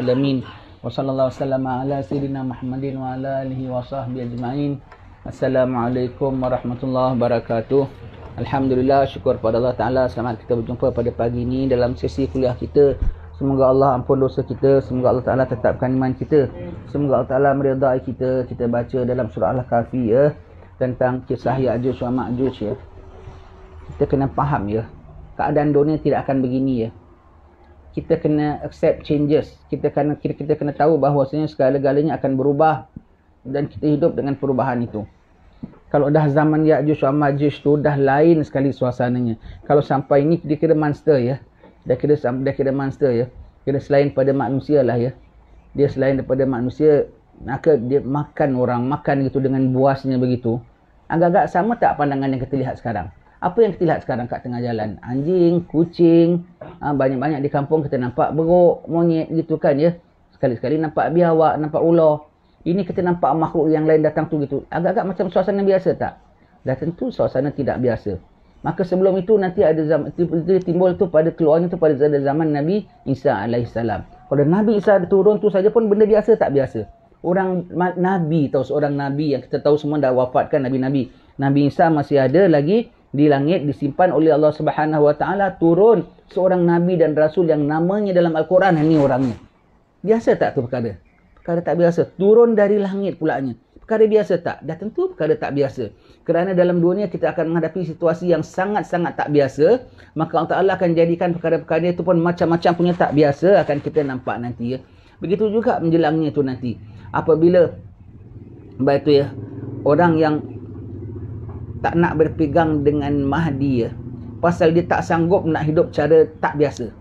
alamin. Wa sallallahu wasallama ala sayyidina Muhammadin wa ala alihi wa sahbihi ajma'in. Assalamualaikum warahmatullahi wabarakatuh. Alhamdulillah syukur pada Allah Taala selamat kita berjumpa pada pagi ini dalam sesi kuliah kita. Semoga Allah ampun dosa kita, semoga Allah Taala tetapkan iman kita. Semoga Allah Taala meridai kita. Kita baca dalam surah Al-Kahfi ya tentang kisah Ya'juj wa Ma'juj ya. Kita kena faham ya. Keadaan dunia tidak akan begini ya kita kena accept changes. Kita kena kita, kita kena tahu bahawasanya segala-galanya akan berubah dan kita hidup dengan perubahan itu. Kalau dah zaman Ya'juj wa Ma'juj tu dah lain sekali suasananya. Kalau sampai ini dia kira monster ya. Dah kira dah kira monster ya. Kira selain pada manusia lah ya. Dia selain daripada manusia maka dia makan orang, makan gitu dengan buasnya begitu. Agak-agak sama tak pandangan yang kita lihat sekarang? Apa yang kita lihat sekarang kat tengah jalan? Anjing, kucing, ha, banyak-banyak di kampung kita nampak beruk, monyet gitu kan ya. Sekali-sekali nampak biawak, nampak ular. Ini kita nampak makhluk yang lain datang tu gitu. Agak-agak macam suasana biasa tak? Dah tentu suasana tidak biasa. Maka sebelum itu nanti ada zaman timbul tu pada keluarnya tu pada zaman Nabi Isa alaihissalam. Kalau Nabi Isa turun tu saja pun benda biasa tak biasa. Orang Nabi tahu seorang Nabi yang kita tahu semua dah wafatkan Nabi-Nabi. Nabi Isa masih ada lagi di langit disimpan oleh Allah Subhanahu Wa Taala turun seorang nabi dan rasul yang namanya dalam al-Quran ini orangnya. Biasa tak tu perkara? Perkara tak biasa. Turun dari langit pulanya. Perkara biasa tak? Dah tentu perkara tak biasa. Kerana dalam dunia kita akan menghadapi situasi yang sangat-sangat tak biasa, maka Allah Taala akan jadikan perkara-perkara itu pun macam-macam punya tak biasa akan kita nampak nanti ya. Begitu juga menjelangnya itu nanti. Apabila baik itu ya, orang yang tak nak berpegang dengan Mahdi ya. Pasal dia tak sanggup nak hidup cara tak biasa.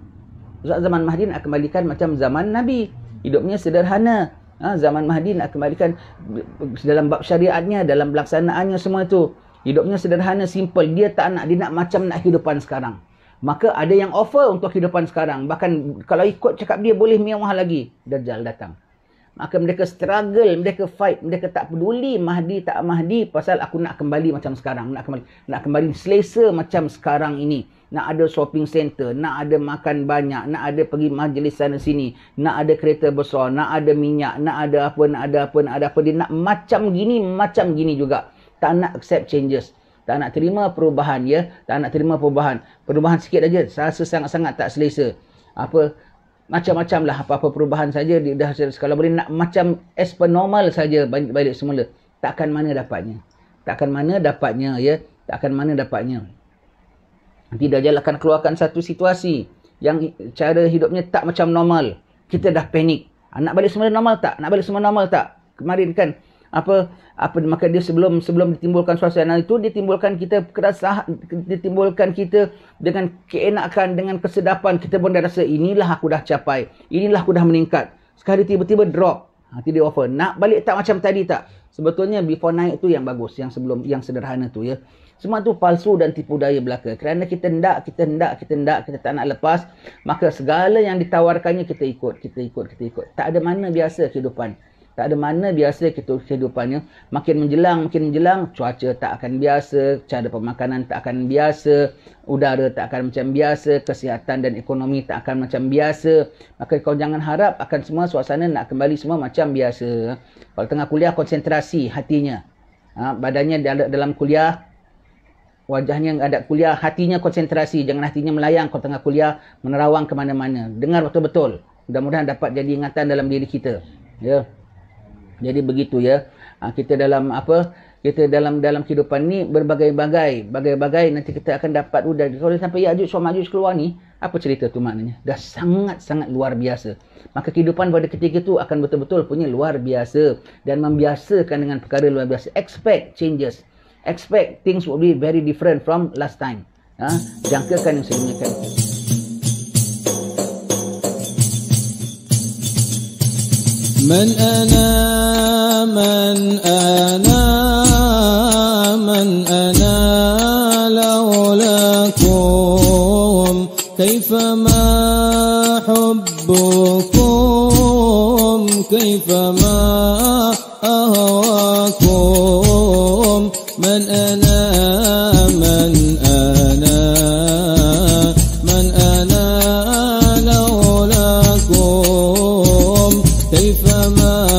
Sebab zaman Mahdi nak kembalikan macam zaman Nabi. Hidupnya sederhana. Ha, zaman Mahdi nak kembalikan dalam bab syariatnya, dalam pelaksanaannya semua itu. Hidupnya sederhana, simple. Dia tak nak, dia nak macam nak kehidupan sekarang. Maka ada yang offer untuk kehidupan sekarang. Bahkan kalau ikut cakap dia boleh mewah lagi. Dajjal datang. Maka mereka struggle, mereka fight, mereka tak peduli Mahdi tak Mahdi pasal aku nak kembali macam sekarang, nak kembali nak kembali selesa macam sekarang ini. Nak ada shopping center, nak ada makan banyak, nak ada pergi majlis sana sini, nak ada kereta besar, nak ada minyak, nak ada apa, nak ada apa, nak ada apa. Dia nak macam gini, macam gini juga. Tak nak accept changes. Tak nak terima perubahan ya, tak nak terima perubahan. Perubahan sikit aja, rasa sangat-sangat tak selesa. Apa macam-macam lah apa-apa perubahan saja dia dah kalau boleh nak macam as per normal saja balik semula takkan mana dapatnya. Takkan mana dapatnya ya. Takkan mana dapatnya. Tidak jalan akan keluarkan satu situasi yang cara hidupnya tak macam normal. Kita dah panik. Ah, nak balik semula normal tak? Nak balik semula normal tak? Kemarin kan apa apa maka dia sebelum sebelum ditimbulkan suasana itu ditimbulkan kita kerasa ditimbulkan kita dengan keenakan dengan kesedapan kita pun dah rasa inilah aku dah capai. Inilah aku dah meningkat. Sekali tiba-tiba drop. Nanti dia offer. Nak balik tak macam tadi tak? Sebetulnya before naik tu yang bagus yang sebelum yang sederhana tu ya. Semua tu palsu dan tipu daya belaka. Kerana kita hendak kita hendak kita hendak kita tak nak lepas maka segala yang ditawarkannya kita ikut kita ikut kita ikut. Tak ada mana biasa kehidupan tak ada mana biasa kita kehidupannya. Makin menjelang, makin menjelang, cuaca tak akan biasa, cara pemakanan tak akan biasa, udara tak akan macam biasa, kesihatan dan ekonomi tak akan macam biasa. Maka kau jangan harap akan semua suasana nak kembali semua macam biasa. Kalau tengah kuliah, konsentrasi hatinya. Ha, badannya dalam kuliah, wajahnya ada kuliah, hatinya konsentrasi. Jangan hatinya melayang kalau tengah kuliah, menerawang ke mana-mana. Dengar betul-betul. Mudah-mudahan dapat jadi ingatan dalam diri kita. Ya. Jadi begitu ya. Ha, kita dalam apa? Kita dalam dalam kehidupan ni berbagai-bagai, bagai-bagai nanti kita akan dapat udah kalau sampai Ya'juj wa Ma'juj keluar ni, apa cerita tu maknanya? Dah sangat-sangat luar biasa. Maka kehidupan pada ketika itu akan betul-betul punya luar biasa dan membiasakan dengan perkara luar biasa. Expect changes. Expect things will be very different from last time. Ha? Jangkakan yang sedemikian. من أنا من أنا من أنا لولاكم. كيفما حبكم كيفما أهواكم. من أنا من أنا من أنا لولاكم. كيفما